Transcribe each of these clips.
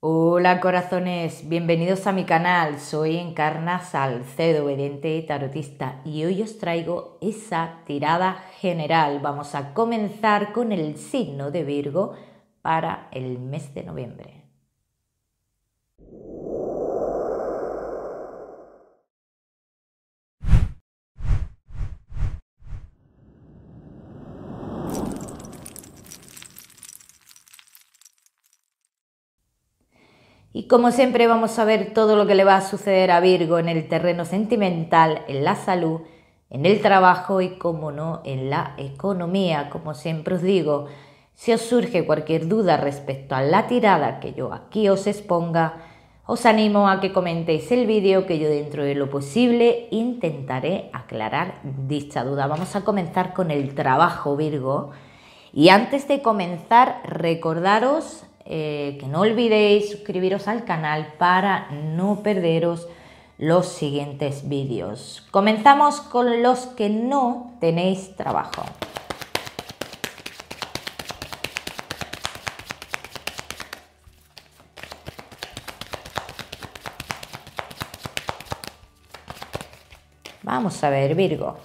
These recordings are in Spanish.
Hola corazones, bienvenidos a mi canal. Soy Encarna Salcedo, vedente y tarotista, y hoy os traigo esa tirada general. Vamos a comenzar con el signo de Virgo para el mes de noviembre. Y como siempre vamos a ver todo lo que le va a suceder a Virgo en el terreno sentimental, en la salud, en el trabajo y, como no, en la economía. Como siempre os digo, si os surge cualquier duda respecto a la tirada que yo aquí os exponga, os animo a que comentéis el vídeo que yo dentro de lo posible intentaré aclarar dicha duda. Vamos a comenzar con el trabajo Virgo. Y antes de comenzar, recordaros eh, que no olvidéis suscribiros al canal para no perderos los siguientes vídeos. Comenzamos con los que no tenéis trabajo. Vamos a ver, Virgo.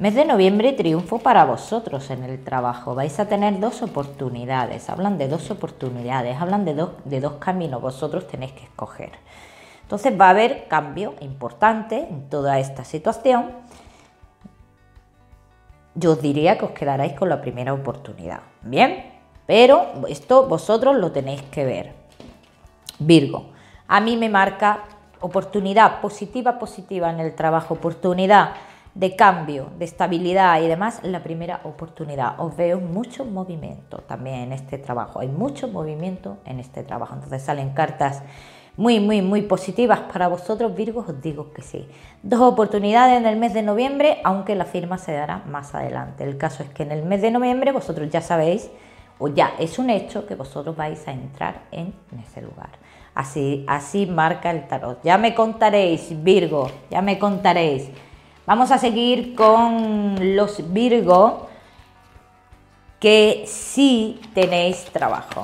Mes de noviembre triunfo para vosotros en el trabajo. Vais a tener dos oportunidades. Hablan de dos oportunidades, hablan de dos, caminos. Vosotros tenéis que escoger. Entonces va a haber cambio importante en toda esta situación. Yo os diría que os quedaráis con la primera oportunidad. Bien, pero esto vosotros lo tenéis que ver. Virgo, a mí me marca oportunidad positiva, positiva en el trabajo, oportunidad de cambio, de estabilidad y demás, la primera oportunidad. Os veo mucho movimiento también en este trabajo. Hay mucho movimiento en este trabajo. Entonces salen cartas muy, muy, muy positivas para vosotros, Virgos, os digo que sí. Dos oportunidades en el mes de noviembre, aunque la firma se dará más adelante. El caso es que en el mes de noviembre vosotros ya sabéis, o ya es un hecho, que vosotros vais a entrar en ese lugar. Así, así marca el tarot. Ya me contaréis, Virgo, ya me contaréis. Vamos a seguir con los Virgo que sí tenéis trabajo.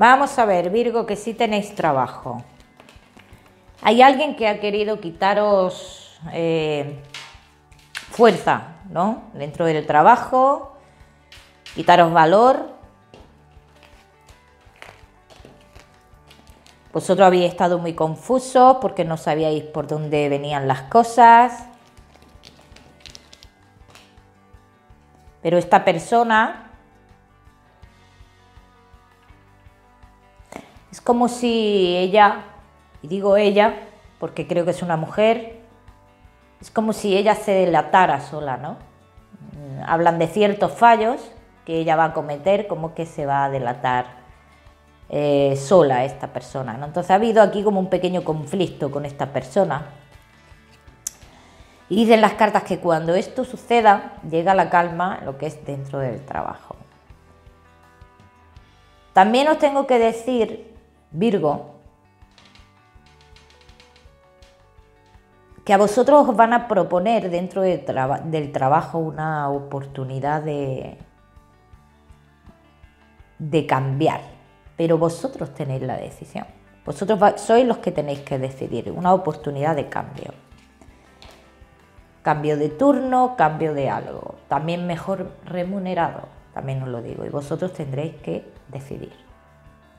Vamos a ver, Virgo, que sí tenéis trabajo. Hay alguien que ha querido quitaros eh, fuerza, ¿no? Dentro del trabajo, quitaros valor. Vosotros habéis estado muy confusos porque no sabíais por dónde venían las cosas. Pero esta persona como si ella, y digo ella porque creo que es una mujer, es como si ella se delatara sola, ¿no? Mm, hablan de ciertos fallos que ella va a cometer, como que se va a delatar eh, sola esta persona, ¿no? Entonces ha habido aquí como un pequeño conflicto con esta persona. Y dicen las cartas que cuando esto suceda, llega la calma, lo que es dentro del trabajo. También os tengo que decir Virgo, que a vosotros os van a proponer dentro del trabajo una oportunidad de, de cambiar, pero vosotros tenéis la decisión. Vosotros sois los que tenéis que decidir, una oportunidad de cambio. Cambio de turno, cambio de algo, también mejor remunerado, también os lo digo, y vosotros tendréis que decidir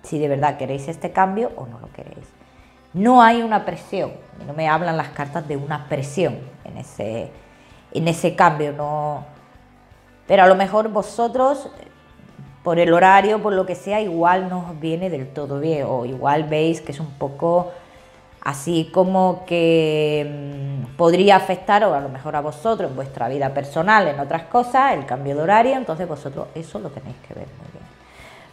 si de verdad queréis este cambio o no lo queréis. No hay una presión, no me hablan las cartas de una presión en ese, en ese cambio, no. Pero a lo mejor vosotros, por el horario, por lo que sea, igual no os viene del todo bien, o igual veis que es un poco así como que mm, podría afectar o a lo mejor a vosotros en vuestra vida personal, en otras cosas, el cambio de horario, entonces vosotros eso lo tenéis que ver muy.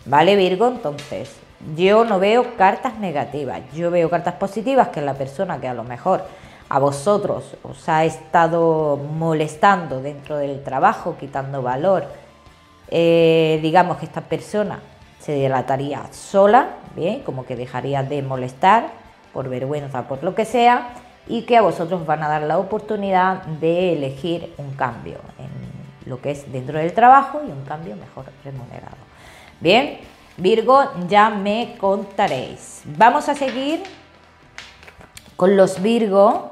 ¿Vale, Virgo? Entonces, yo no veo cartas negativas, yo veo cartas positivas, que la persona que a lo mejor a vosotros os ha estado molestando dentro del trabajo, quitando valor, eh, digamos que esta persona se delataría sola, bien, como que dejaría de molestar por vergüenza, por lo que sea, y que a vosotros van a dar la oportunidad de elegir un cambio en lo que es dentro del trabajo y un cambio mejor remunerado. Bien, Virgo, ya me contaréis. Vamos a seguir con los Virgo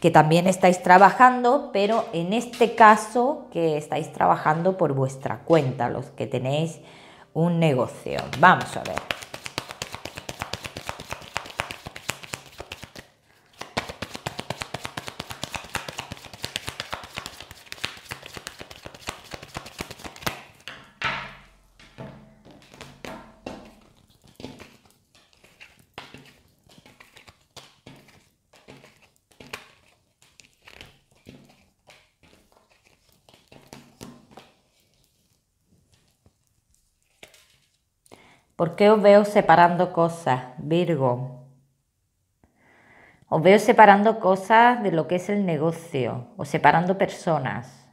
que también estáis trabajando, pero en este caso que estáis trabajando por vuestra cuenta, los que tenéis un negocio. Vamos a ver. ¿Por qué os veo separando cosas, Virgo? Os veo separando cosas de lo que es el negocio, o separando personas,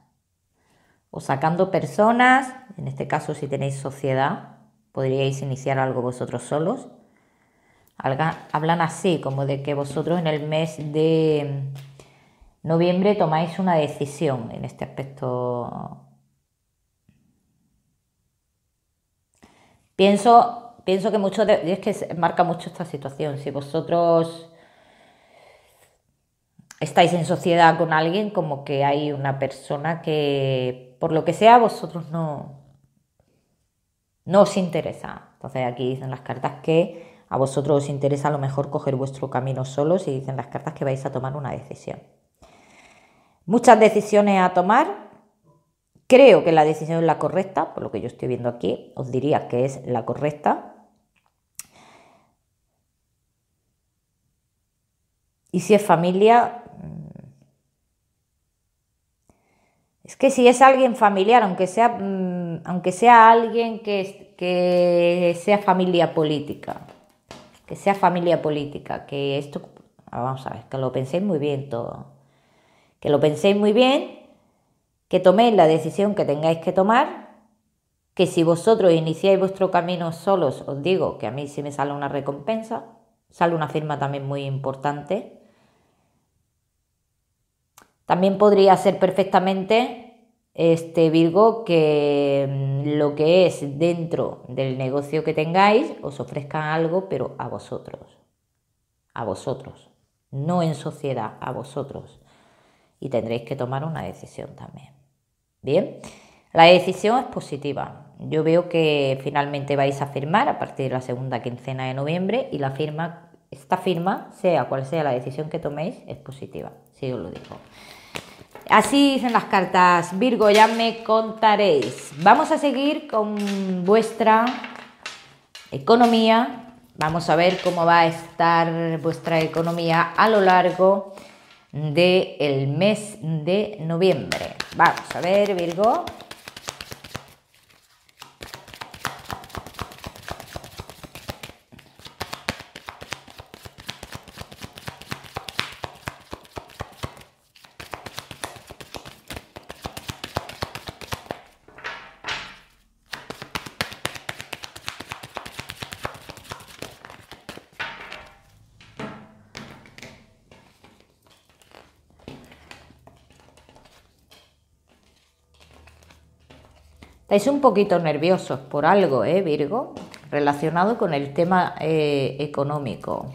o sacando personas, en este caso si tenéis sociedad, podríais iniciar algo vosotros solos. Hablan así, como de que vosotros en el mes de noviembre tomáis una decisión en este aspecto Pienso, pienso que mucho de, es que marca mucho esta situación. Si vosotros estáis en sociedad con alguien, como que hay una persona que, por lo que sea, vosotros no, no os interesa. Entonces aquí dicen las cartas que a vosotros os interesa a lo mejor coger vuestro camino solos y dicen las cartas que vais a tomar una decisión. Muchas decisiones a tomar, Creo que la decisión es la correcta, por lo que yo estoy viendo aquí, os diría que es la correcta. Y si es familia, mm, es que si es alguien familiar, aunque sea, mm, aunque sea alguien que, que sea familia política, que sea familia política, que esto, vamos a ver, que lo penséis muy bien todo, que lo penséis muy bien que toméis la decisión que tengáis que tomar, que si vosotros iniciáis vuestro camino solos, os digo que a mí sí me sale una recompensa, sale una firma también muy importante. También podría ser perfectamente este Virgo que mm, lo que es dentro del negocio que tengáis os ofrezcan algo, pero a vosotros. A vosotros. No en sociedad, a vosotros. Y tendréis que tomar una decisión también. Bien, la decisión es positiva. Yo veo que finalmente vais a firmar a partir de la segunda quincena de noviembre y la firma, esta firma, sea cual sea la decisión que toméis, es positiva, si os lo digo. Así dicen las cartas, Virgo, ya me contaréis. Vamos a seguir con vuestra economía. Vamos a ver cómo va a estar vuestra economía a lo largo del mes de noviembre. Vamos a ver, Virgo. Estáis un poquito nerviosos por algo, ¿eh, Virgo? Relacionado con el tema eh, económico.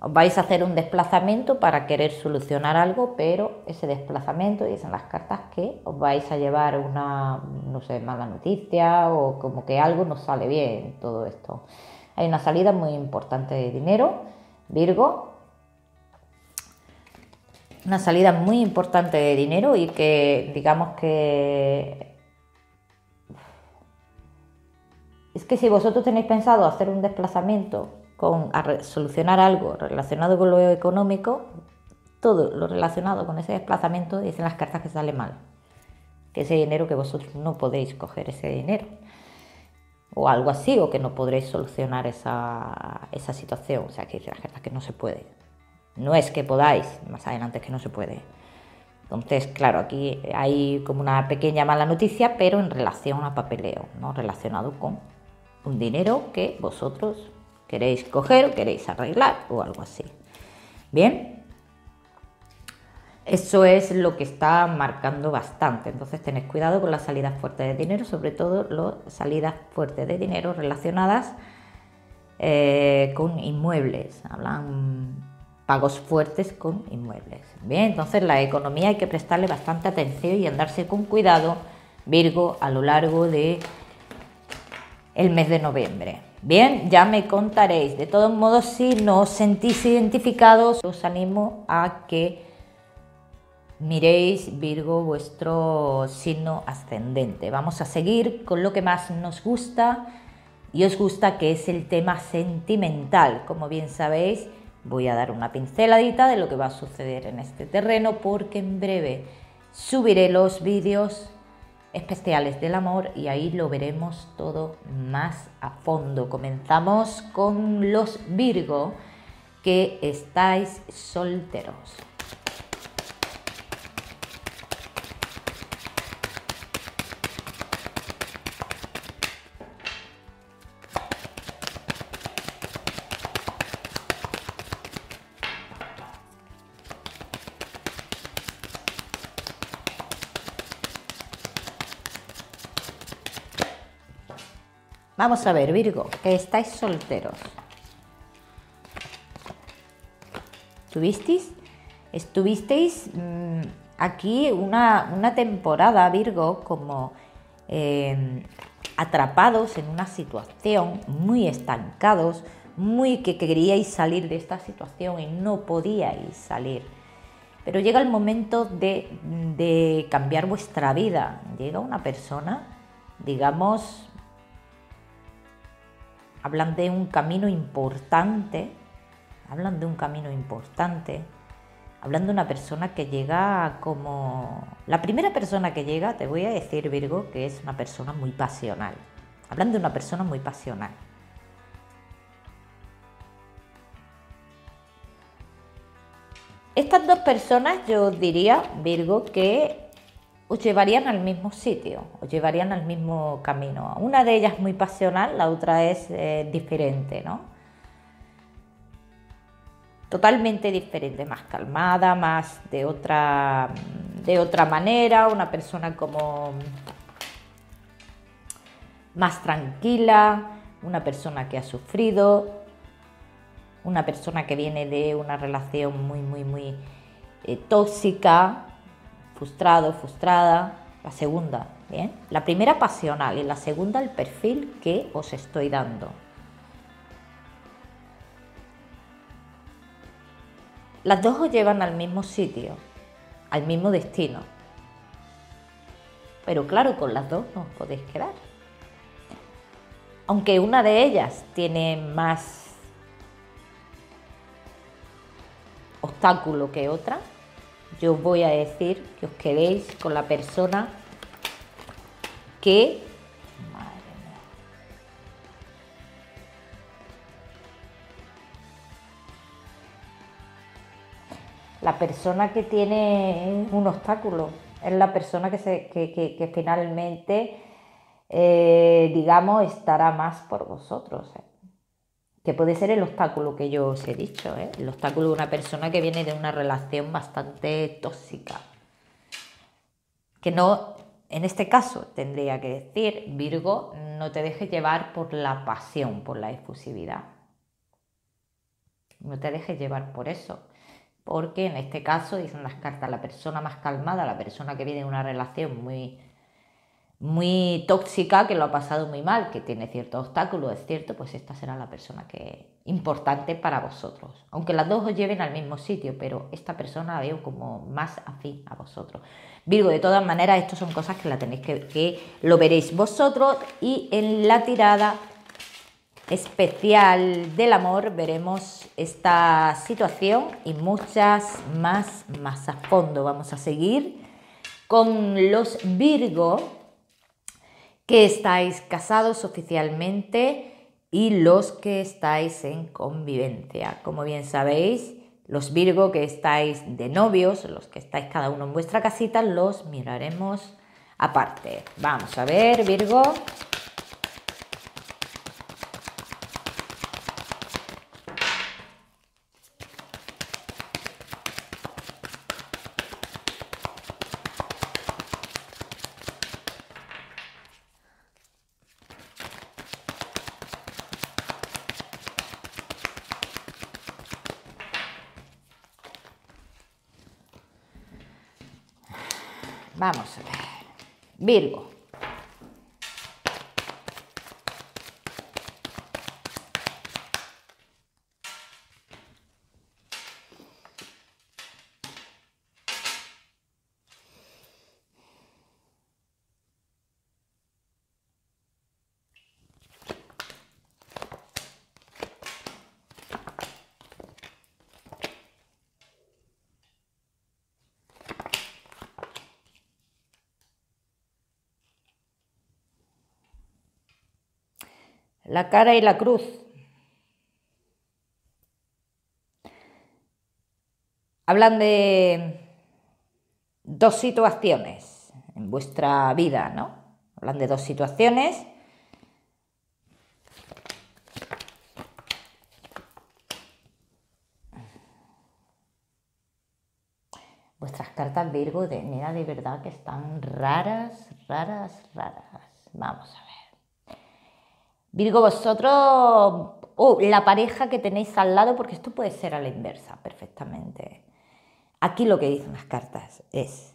Os vais a hacer un desplazamiento para querer solucionar algo, pero ese desplazamiento, dicen las cartas, que os vais a llevar una, no sé, mala noticia o como que algo no sale bien todo esto. Hay una salida muy importante de dinero, Virgo, una salida muy importante de dinero y que digamos que Es que si vosotros tenéis pensado hacer un desplazamiento con, a solucionar algo relacionado con lo económico, todo lo relacionado con ese desplazamiento dicen las cartas que sale mal. Que ese dinero que vosotros no podéis coger ese dinero. O algo así, o que no podréis solucionar esa, esa situación. O sea, que dicen las cartas que no se puede. No es que podáis, más adelante es que no se puede. Entonces, claro, aquí hay como una pequeña mala noticia, pero en relación a papeleo, ¿no? Relacionado con un dinero que vosotros queréis coger o queréis arreglar o algo así. Bien, eso es lo que está marcando bastante. Entonces, tened cuidado con las salidas fuertes de dinero, sobre todo las salidas fuertes de dinero relacionadas eh, con inmuebles. Hablan pagos fuertes con inmuebles. Bien, entonces la economía hay que prestarle bastante atención y andarse con cuidado, Virgo, a lo largo de el mes de noviembre. Bien, ya me contaréis. De todos modos, si no os sentís identificados, os animo a que miréis, Virgo, vuestro signo ascendente. Vamos a seguir con lo que más nos gusta y os gusta, que es el tema sentimental. Como bien sabéis, Voy a dar una pinceladita de lo que va a suceder en este terreno porque en breve subiré los vídeos especiales del amor y ahí lo veremos todo más a fondo. Comenzamos con los Virgo que estáis solteros. Vamos a ver, Virgo, que estáis solteros. ¿Tuvisteis? Estuvisteis mm, aquí una, temporada, Virgo, como em, atrapados en una situación, muy estancados, muy que queríais salir de esta situación y no podíais salir. Pero llega el momento de, de cambiar vuestra vida. Llega una persona, digamos, hablan de un camino importante, hablan de un camino importante, hablan de una persona que llega como... La primera persona que llega, te voy a decir Virgo, que es una persona muy pasional. Hablan de una persona muy pasional. Estas dos personas yo diría, Virgo, que os llevarían al mismo sitio, os llevarían al mismo camino. Una de ellas muy pasional, la otra es eh, diferente, ¿no? Totalmente diferente, más calmada, más de otra, de otra manera, una persona como más tranquila, una persona que ha sufrido, una persona que viene de una relación muy, muy, muy eh, tóxica, frustrado, frustrada. La segunda, ¿bien? La primera pasional y la segunda el perfil que os estoy dando. Las dos os llevan al mismo sitio, al mismo destino. Pero claro, con las dos no os podéis quedar. Aunque una de ellas tiene más obstáculo que otra, yo voy a decir que os quedéis con la persona que... La persona que tiene un obstáculo es la persona que, se, que, finalmente, eh, digamos, estará más por vosotros. ¿eh? Que puede ser el obstáculo que yo os he dicho, ¿eh? el obstáculo de una persona que viene de una relación bastante tóxica. Que no, en este caso tendría que decir, Virgo, no te dejes llevar por la pasión, por la efusividad. No te dejes llevar por eso. Porque en este caso, dicen las cartas, la persona más calmada, la persona que viene de una relación muy muy tóxica, que lo ha pasado muy mal, que tiene cierto obstáculo, es cierto, pues esta será la persona que importante para vosotros. Aunque las dos os lleven al mismo sitio, pero esta persona la veo como más afín a vosotros. Virgo, de todas maneras, esto son cosas que la tenéis que, que lo veréis vosotros y en la tirada especial del amor veremos esta situación y muchas más más a fondo. Vamos a seguir con los Virgo que estáis casados oficialmente y los que estáis en convivencia. Como bien sabéis, los Virgo que estáis de novios, los que estáis cada uno en vuestra casita, los miraremos aparte. Vamos a ver, Virgo. Vamos a ver. Virgo. La cara y la cruz. Hablan de dos situaciones en vuestra vida, ¿no? Hablan de dos situaciones. Vuestras cartas Virgo, de, mira, de verdad que están raras, raras, raras. Vamos a ver. Virgo, vosotros, o la pareja que tenéis al lado, porque esto puede ser a la inversa perfectamente. Aquí lo que dicen las cartas es,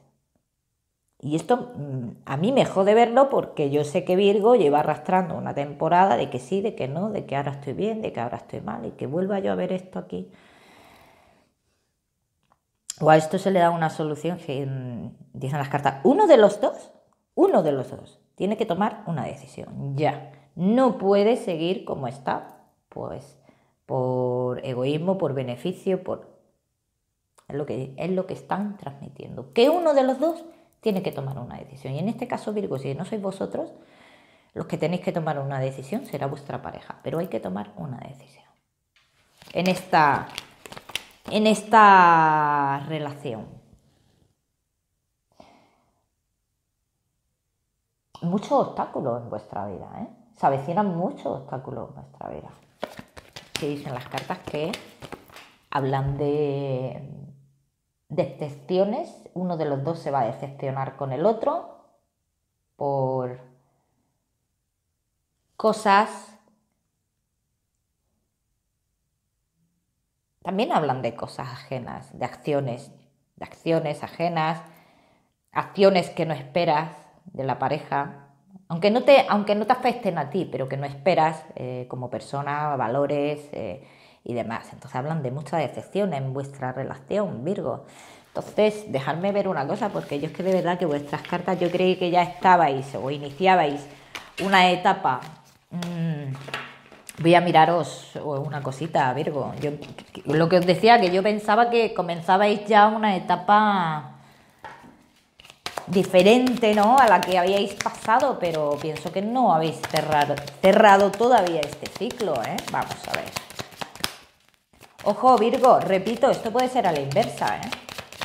y esto mm, a mí me jode verlo porque yo sé que Virgo lleva arrastrando una temporada de que sí, de que no, de que ahora estoy bien, de que ahora estoy mal y que vuelva yo a ver esto aquí. O a esto se le da una solución que mm, dicen las cartas. Uno de los dos, uno de los dos, tiene que tomar una decisión, ya no puede seguir como está, pues por egoísmo, por beneficio, por... Es lo, que, es lo que están transmitiendo. Que uno de los dos tiene que tomar una decisión. Y en este caso, Virgo, si no sois vosotros, los que tenéis que tomar una decisión será vuestra pareja, pero hay que tomar una decisión. En esta, en esta relación. Muchos obstáculos en vuestra vida, ¿eh? Se avecinan muchos obstáculos en nuestra vida. Que dicen las cartas que hablan de decepciones, uno de los dos se va a decepcionar con el otro por cosas. También hablan de cosas ajenas, de acciones, de acciones ajenas, acciones que no esperas de la pareja, aunque no te, aunque no te afecten a ti, pero que no esperas eh, como persona, valores eh, y demás. Entonces hablan de mucha decepción en vuestra relación, Virgo. Entonces, dejadme ver una cosa, porque yo es que de verdad que vuestras cartas yo creí que ya estabais o iniciabais una etapa. Mm, voy a miraros una cosita, Virgo. Yo, lo que os decía, que yo pensaba que comenzabais ya una etapa diferente ¿no? a la que habíais pasado, pero pienso que no habéis cerrado, cerrado todavía este ciclo. ¿eh? Vamos a ver. Ojo, Virgo, repito, esto puede ser a la inversa. ¿eh?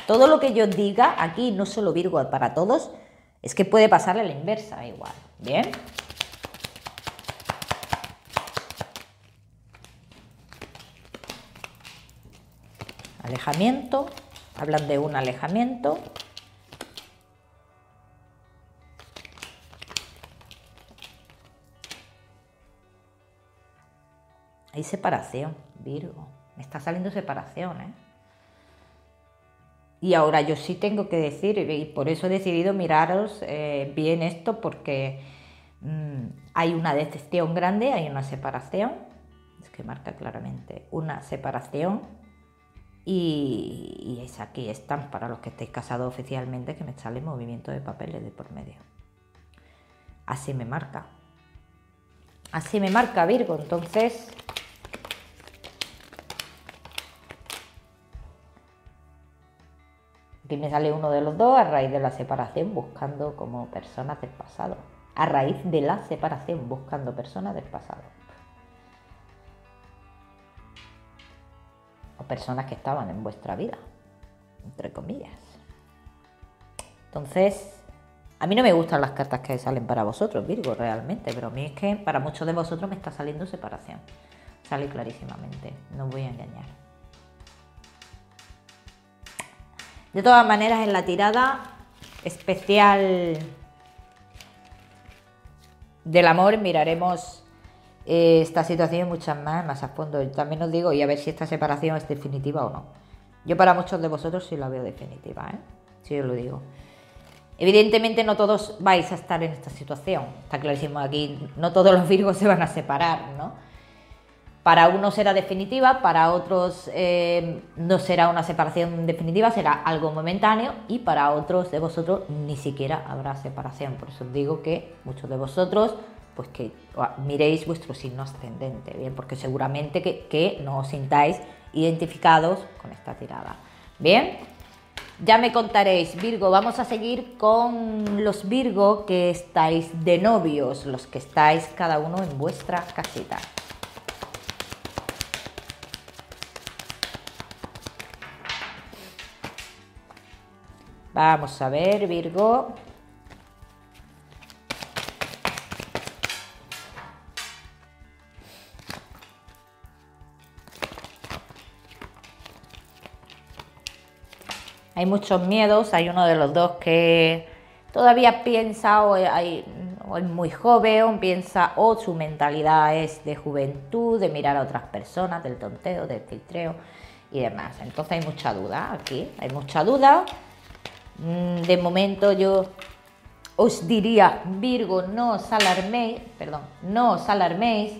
Todo lo que yo diga aquí, no solo Virgo, para todos, es que puede pasar a la inversa igual. ¿Bien? Alejamiento, hablan de un alejamiento, Hay separación, Virgo. Me está saliendo separación, ¿eh? Y ahora yo sí tengo que decir, y por eso he decidido miraros eh, bien esto, porque mm, hay una decepción grande, hay una separación, es que marca claramente una separación, y, y es aquí están para los que estéis casados oficialmente, que me sale movimiento de papeles de por medio. Así me marca. Así me marca Virgo, entonces... Aquí me sale uno de los dos a raíz de la separación buscando como personas del pasado. A raíz de la separación buscando personas del pasado. O personas que estaban en vuestra vida, entre comillas. Entonces, a mí no me gustan las cartas que salen para vosotros, Virgo, realmente, pero a mí es que para muchos de vosotros me está saliendo separación. Sale clarísimamente, no os voy a engañar. De todas maneras, en la tirada especial del amor miraremos eh, esta situación y muchas más, más a fondo. También os digo, y a ver si esta separación es definitiva o no. Yo para muchos de vosotros sí la veo definitiva, ¿eh? Sí os lo digo. Evidentemente no todos vais a estar en esta situación, está clarísimo aquí, no todos los virgos se van a separar, ¿no? Para unos será definitiva, para otros eh, no será una separación definitiva, será algo momentáneo y para otros de vosotros ni siquiera habrá separación. Por eso os digo que muchos de vosotros, pues que miréis vuestro signo ascendente, ¿bien? Porque seguramente que, que no os sintáis identificados con esta tirada. Bien, ya me contaréis, Virgo, vamos a seguir con los Virgo que estáis de novios, los que estáis cada uno en vuestra casita. Vamos a ver, Virgo. hay muchos miedos, hay uno de los dos que todavía piensa o, es muy joven, o piensa o su mentalidad es de juventud, de mirar a otras personas, del tonteo, del filtreo y demás. Entonces hay mucha duda aquí, hay mucha duda. Mm, de momento yo os diría, Virgo, no os alarméis, perdón, no os alarméis,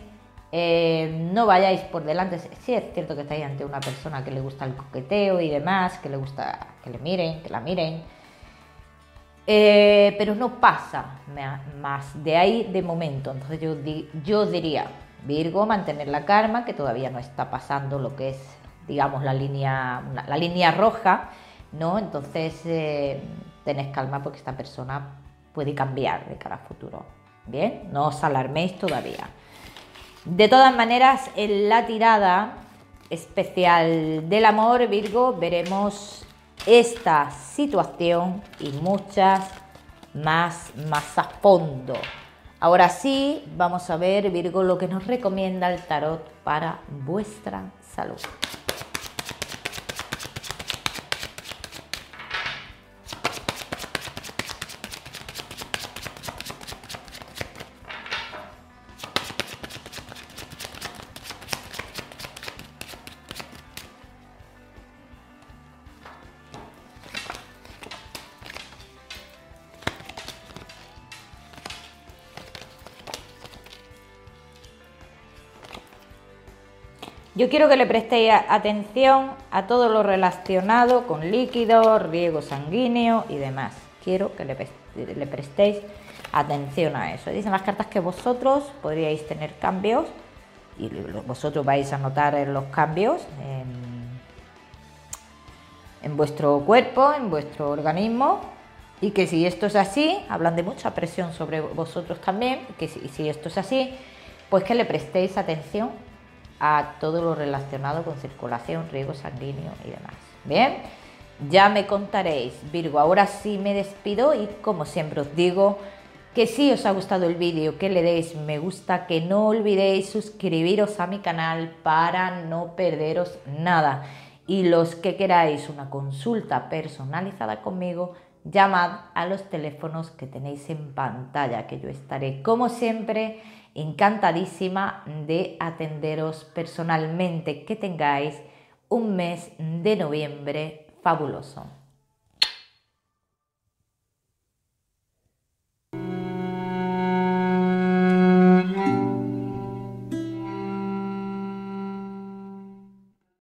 eh, no vayáis por delante. Sí es cierto que estáis ante una persona que le gusta el coqueteo y demás, que le gusta que le miren, que la miren. Eh, pero no pasa más de ahí de momento. Entonces yo, yo diría, Virgo, mantener la calma, que todavía no está pasando lo que es, digamos, la línea, la línea roja, ¿no? Entonces eh, calma porque esta persona puede cambiar de cara a futuro. Bien, no os alarméis todavía. De todas maneras, en la tirada especial del amor, Virgo, veremos esta situación y muchas más más a fondo. Ahora sí, vamos a ver, Virgo, lo que nos recomienda el tarot para vuestra salud. Yo quiero que le prestéis atención a todo lo relacionado con líquidos, riego sanguíneo y demás. Quiero que le, prestéis atención a eso. Dicen las cartas que vosotros podríais tener cambios y vosotros vais a notar los cambios en, vuestro cuerpo, en vuestro organismo y que si esto es así, hablan de mucha presión sobre vosotros también, que si esto es así, pues que le prestéis atención a todo lo relacionado con circulación, riego sanguíneo y demás. Bien, ya me contaréis, Virgo. Ahora sí me despido y como siempre os digo, que si os ha gustado el vídeo, que le deis me gusta, que no olvidéis suscribiros a mi canal para no perderos nada. Y los que queráis una consulta personalizada conmigo, llamad a los teléfonos que tenéis en pantalla, que yo estaré como siempre encantadísima de atenderos personalmente, que tengáis un mes de noviembre fabuloso.